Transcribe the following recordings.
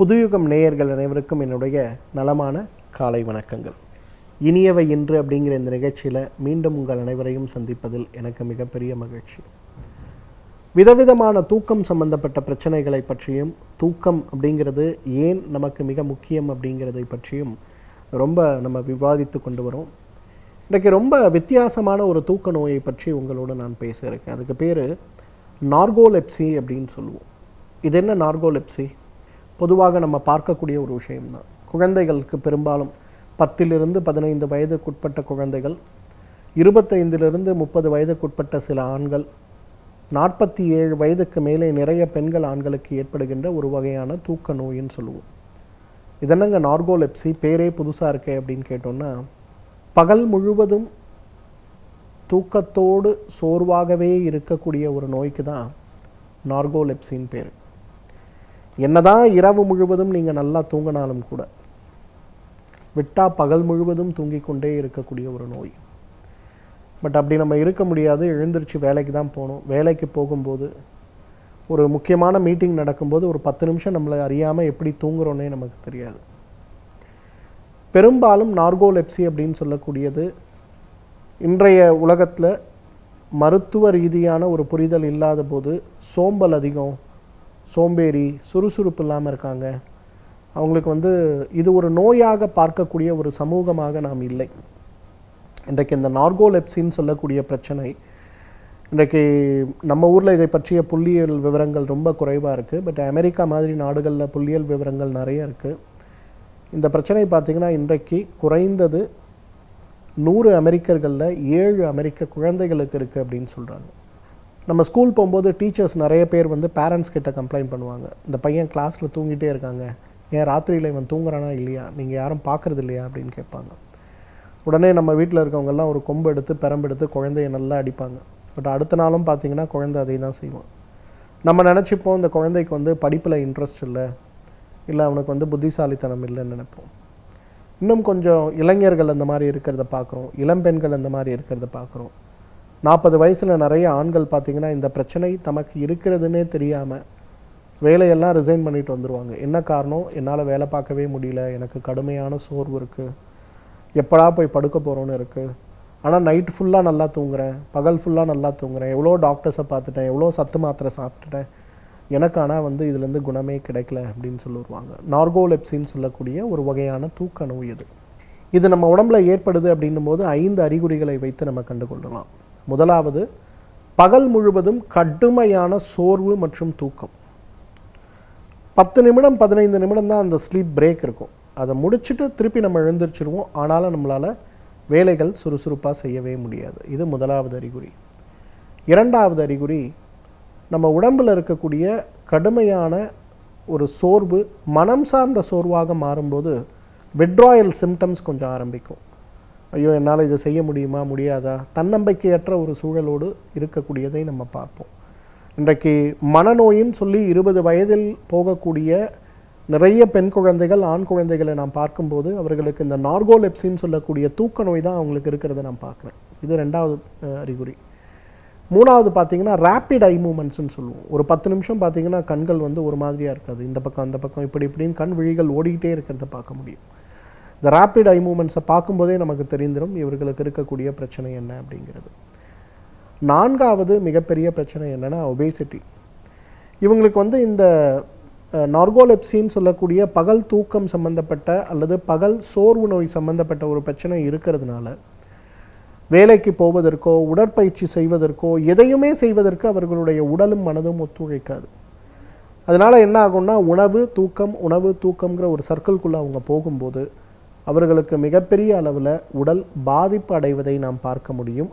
புதுயுகம் நேயர்கள் அனைவருக்கும் என்னுடைய நலமான காலை வணக்கங்கள். இனியவை இன்று அப்படிங்கிற இந்த நிகழ்ச்சியில் மீண்டும் உங்கள் அனைவரையும் சந்திப்பதில் எனக்கு மிகப்பெரிய மகிழ்ச்சி. விதவிதமான தூக்கம் சம்பந்தப்பட்ட பிரச்சனைகளை பற்றியும் தூக்கம் அப்படிங்கிறது ஏன் நமக்கு மிக முக்கியம் அப்படிங்கிறதை பற்றியும் ரொம்ப நம்ம விவாதித்து கொண்டு வரோம். இன்றைக்கு ரொம்ப வித்தியாசமான ஒரு தூக்க நோயை பற்றி உங்களோட நான் பேச இருக்கேன். அதுக்கு பேர் நார்கோலெப்சி அப்படின்னு சொல்லுவோம். இது என்ன நார்கோலெப்சி? பொதுவாக நம்ம பார்க்கக்கூடிய ஒரு விஷயம்தான். குழந்தைகளுக்கு பெரும்பாலும் பத்திலிருந்து பதினைந்து வயதுக்குட்பட்ட குழந்தைகள் இருபத்தைந்திலிருந்து முப்பது வயதுக்குட்பட்ட சில ஆண்கள் நாற்பத்தி ஏழு வயதுக்கு மேலே நிறைய பெண்கள் ஆண்களுக்கு ஏற்படுகின்ற ஒரு வகையான தூக்க நோயின்னு சொல்லுவோம். இதென்னங்க நார்கோலெப்சி பேரே புதுசாக இருக்கே அப்படின்னு கேட்டோம்னா பகல் முழுவதும் தூக்கத்தோடு சோர்வாகவே இருக்கக்கூடிய ஒரு நோய்க்கு தான் நார்கோலெப்சின்னு பேர். என்னதான் இரவு முழுவதும் நீங்கள் நல்லா தூங்கினாலும் கூட விட்டால் பகல் முழுவதும் தூங்கிக் கொண்டே இருக்கக்கூடிய ஒரு நோய். பட் அப்படி நம்ம இருக்க முடியாது. எழுந்திருச்சு வேலைக்கு தான் போகணும். வேலைக்கு போகும்போது ஒரு முக்கியமான மீட்டிங் நடக்கும்போது ஒரு பத்து நிமிஷம் நம்மளை அறியாமல் எப்படி தூங்குறோன்னே நமக்கு தெரியாது. பெரும்பாலும் நார்கோலெப்சி அப்படின்னு சொல்லக்கூடியது இன்றைய உலகத்தில் மருத்துவ ரீதியான ஒரு புரிதல் இல்லாத போது சோம்பல் அதிகம் சோம்பேறி சுறுசுறுப்பு இல்லாமல் இருக்காங்க. அவங்களுக்கு வந்து இது ஒரு நோயாக பார்க்கக்கூடிய ஒரு சமூகமாக நாம் இல்லை. இன்றைக்கு இந்த நார்கோலெப்சின்னு சொல்லக்கூடிய பிரச்சனை இன்றைக்கு நம்ம ஊரில் இதை பற்றிய புள்ளியியல் விவரங்கள் ரொம்ப குறைவாக இருக்குது பட் அமெரிக்கா மாதிரி நாடுகளில் புள்ளியியல் விவரங்கள் நிறைய இருக்குது இந்த பிரச்சனை பார்த்திங்கன்னா இன்றைக்கு குறைந்தது நூறு அமெரிக்கர்களில் ஏழு அமெரிக்க குழந்தைகளுக்கு இருக்குது அப்படின்னு சொல்கிறாங்க நம்ம ஸ்கூல் போகும்போது டீச்சர்ஸ் நிறைய பேர் வந்து பேரண்ட்ஸ் கிட்ட கம்ப்ளைண்ட் பண்ணுவாங்க. இந்த பையன் கிளாஸில் தூங்கிட்டே இருக்காங்க. ஏன் ராத்திரியில் இவன் தூங்குறானா இல்லையா? நீங்கள் யாரும் பார்க்குறது இல்லையா? அப்படின்னு கேட்பாங்க. உடனே நம்ம வீட்டில் இருக்கவங்கெல்லாம் ஒரு கொம்பு எடுத்து பெரம்பெடுத்து குழந்தைய நல்லா அடிப்பாங்க. பட் அடுத்த நாளும் பார்த்தீங்கன்னா குழந்தை அதை தான் செய்வான். நம்ம நினச்சிப்போம் இந்த குழந்தைக்கு வந்து படிப்பில் இன்ட்ரெஸ்ட் இல்லை. இல்லை அவனுக்கு வந்து புத்திசாலித்தனம் இல்லைன்னு நினைப்போம். இன்னும் கொஞ்சம் இளைஞர்கள் அந்த மாதிரி இருக்கிறத பார்க்குறோம். இளம்பெண்கள் அந்த மாதிரி இருக்கிறத பார்க்குறோம். நாற்பது வயசில் நிறைய ஆண்கள் பார்த்திங்கன்னா இந்த பிரச்சனை தமக்கு இருக்கிறதுனே தெரியாமல் வேலையெல்லாம் ரிசைன் பண்ணிட்டு வந்துடுவாங்க என்ன காரணம்? என்னால் வேலை பார்க்கவே முடியல. எனக்கு கடுமையான சோர்வு இருக்குது எப்படா போய் படுக்க போகிறோன்னு இருக்குது ஆனால் நைட் ஃபுல்லாக நல்லா தூங்குறேன். பகல் ஃபுல்லாக நல்லா தூங்குறேன். எவ்வளோ டாக்டர்ஸை பார்த்துட்டேன். எவ்வளோ சத்து மாத்திரை சாப்பிட்டுட்டேன். எனக்கு ஆனால் வந்து இதுலேருந்து குணமே கிடைக்கல அப்படின்னு சொல்லிடுவாங்க நார்கோலெப்சின்னு சொல்லக்கூடிய ஒரு வகையான தூக்க நோய் இது. இது நம்ம உடம்புல ஏற்படுது அப்படின்னும் போது ஐந்து அறிகுறிகளை வைத்து நம்ம கண்டுகொள்ளலாம். முதலாவது பகல் முழுவதும் கடுமையான சோர்வு மற்றும் தூக்கம். பத்து நிமிடம் பதினைந்து நிமிடம் தான் அந்த ஸ்லீப் பிரேக் இருக்கும். அதை முடிச்சுட்டு திருப்பி நம்ம எழுந்திரிச்சிருவோம். ஆனாலும் நம்மளால் வேலைகள் சுறுசுறுப்பாக செய்யவே முடியாது. இது முதலாவது அறிகுறி. இரண்டாவது அறிகுறி நம்ம உடம்பில் இருக்கக்கூடிய கடுமையான ஒரு சோர்வு மனம் சார்ந்த சோர்வாக மாறும்போது விட்ராயல் சிம்டம்ஸ் கொஞ்சம் ஆரம்பிக்கும். ஐயோ என்னால் இதை செய்ய முடியுமா முடியாதா? தன்னம்பிக்கையற்ற ஒரு சூழலோடு இருக்கக்கூடியதை நம்ம பார்ப்போம். இன்றைக்கு மனநோயின்னு சொல்லி இருபது வயதில் போகக்கூடிய நிறைய பெண் குழந்தைகள் ஆண் குழந்தைகளை நான் பார்க்கும்போது அவர்களுக்கு இந்த நார்கோலெப்சின்னு சொல்லக்கூடிய தூக்க நோய் தான் அவங்களுக்கு இருக்கிறத நான் பார்க்குறேன். இது ரெண்டாவது அறிகுறி. மூணாவது பார்த்தீங்கன்னா ரேப்பிட் ஐ மூமெண்ட்ஸ்னு சொல்லுவோம். ஒரு பத்து நிமிஷம் பார்த்தீங்கன்னா கண்கள் வந்து ஒரு மாதிரியாக இருக்காது. இந்த பக்கம் அந்த பக்கம் இப்படி இப்படின்னு கண் விழிகள் ஓடிக்கிட்டே இருக்கிறத பார்க்க முடியும். இந்த ரேப்பிட் ஐ மூமெண்ட்ஸை பார்க்கும்போதே நமக்கு தெரிந்திடும் இவர்களுக்கு இருக்கக்கூடிய பிரச்சனை என்ன அப்படிங்கிறது. நான்காவது மிகப்பெரிய பிரச்சனை என்னென்னா ஒபேசிட்டி இவங்களுக்கு வந்து இந்த நார்கோலெப்சின்னு சொல்லக்கூடிய பகல் தூக்கம் சம்பந்தப்பட்ட அல்லது பகல் சோர்வு நோய் சம்பந்தப்பட்ட ஒரு பிரச்சனை இருக்கிறதுனால வேலைக்கு போவதற்கோ உடற்பயிற்சி செய்வதற்கோ எதையுமே செய்வதற்கு அவர்களுடைய உடலும் மனதும் ஒத்துழைக்காது. அதனால் என்ன ஆகும்னா உணவு தூக்கம் உணவு தூக்கம்ங்கிற ஒரு சர்க்கிள்குள்ளே அவங்க போகும்போது அவர்களுக்கு மிகப்பெரிய அளவில் உடல் பாதிப்பு அடைவதை நாம் பார்க்க முடியும்.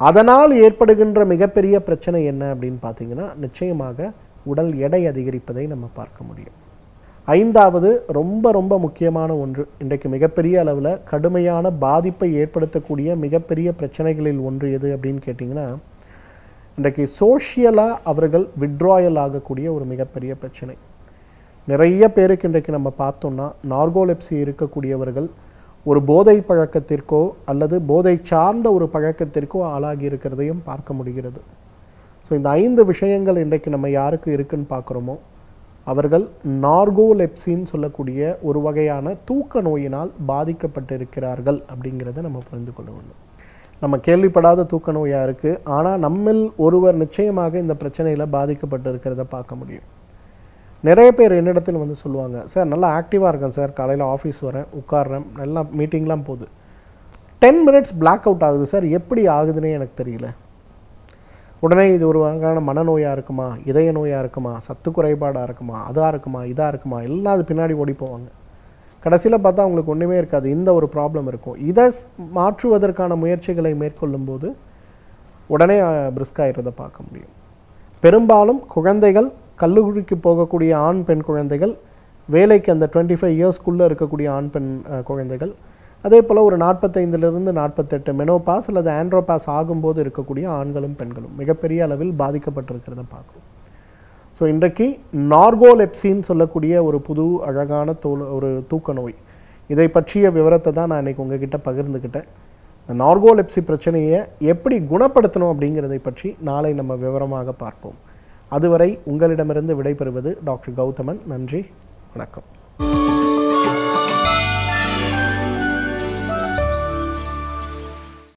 அதனால் ஏற்படுகின்ற மிகப்பெரிய பிரச்சனை என்ன அப்படின்னு பார்த்தீங்கன்னா நிச்சயமாக உடல் எடை அதிகரிப்பதை நம்ம பார்க்க முடியும். ஐந்தாவது ரொம்ப ரொம்ப முக்கியமான ஒன்று. இன்றைக்கு மிகப்பெரிய அளவில் கடுமையான பாதிப்பை ஏற்படுத்தக்கூடிய மிகப்பெரிய பிரச்சனைகளில் ஒன்று எது அப்படின்னு கேட்டிங்கன்னா இன்றைக்கு சோஷியலாக அவர்கள் விட்ராயல் ஆகக்கூடிய ஒரு மிகப்பெரிய பிரச்சனை. நிறைய பேருக்கு இன்றைக்கு நம்ம பார்த்தோம்னா நார்கோலெப்சி இருக்கக்கூடியவர்கள் ஒரு போதை பழக்கத்திற்கோ அல்லது போதை சார்ந்த ஒரு பழக்கத்திற்கோ ஆளாகி இருக்கிறதையும் பார்க்க முடிகிறது. ஸோ இந்த ஐந்து விஷயங்கள் இன்றைக்கு நம்ம யாருக்கு இருக்குன்னு பார்க்குறோமோ அவர்கள் நார்கோலெப்சின்னு சொல்லக்கூடிய ஒரு வகையான தூக்க நோயினால் பாதிக்கப்பட்டிருக்கிறார்கள் அப்படிங்கிறத நம்ம புரிந்து கொள்ள வேண்டும். நம்ம கேள்விப்படாத தூக்க நோயாக இருக்குது ஆனால் நம்மில் ஒருவர் நிச்சயமாக இந்த பிரச்சனையில் பாதிக்கப்பட்டு இருக்கிறத பார்க்க முடியும். நிறைய பேர் என்னிடத்தில் வந்து சொல்லுவாங்க சார் நல்லா ஆக்டிவாக இருக்கேன் சார். காலையில் ஆஃபீஸ் வரேன் உட்காடுறேன் நல்லா மீட்டிங்லாம் போகுது. டென் மினிட்ஸ் பிளாக் அவுட் ஆகுது சார் எப்படி ஆகுதுன்னே எனக்கு தெரியல. உடனே இது ஒரு வகையான மனநோயாக இருக்குமா? இதய நோயாக இருக்குமா? சத்து குறைபாடாக இருக்குமா? அதாக இருக்குமா? இதாக இருக்குமா? எல்லாம் அது பின்னாடி ஓடி போவாங்க. கடைசியில் பார்த்தா அவங்களுக்கு ஒன்றுமே இருக்காது. இந்த ஒரு ப்ராப்ளம் இருக்கும். இதை மாற்றுவதற்கான முயற்சிகளை மேற்கொள்ளும்போது உடனே பிரிஸ்காகிறத பார்க்க முடியும். பெரும்பாலும் குழந்தைகள் கல்லூரிக்கு போகக்கூடிய ஆண் பெண் குழந்தைகள் வேலைக்கு அந்த டுவெண்ட்டி ஃபைவ் இயர்ஸ்க்குள்ளே இருக்கக்கூடிய ஆண் பெண் குழந்தைகள். அதே போல் ஒரு நாற்பத்தைந்திலிருந்து நாற்பத்தெட்டு மெனோபாஸ் அல்லது ஆண்ட்ரோபாஸ் ஆகும்போது இருக்கக்கூடிய ஆண்களும் பெண்களும் மிகப்பெரிய அளவில் பாதிக்கப்பட்டிருக்கிறத பார்க்குறோம். ஸோ இன்றைக்கு நார்கோலெப்சின்னு சொல்லக்கூடிய ஒரு புது அழகான தோல் ஒரு தூக்க நோய். இதை பற்றிய விவரத்தை தான் நான் இன்னைக்கு உங்ககிட்ட பகிர்ந்துக்கிட்டேன். நார்கோலெப்சி பிரச்சனையை எப்படி குணப்படுத்தணும் அப்படிங்கிறதை பற்றி நாளை நம்ம விவரமாக பார்ப்போம். அதுவரை உங்களிடமிருந்து விடைபெறுவது டாக்டர் கௌதமன். நன்றி. வணக்கம்.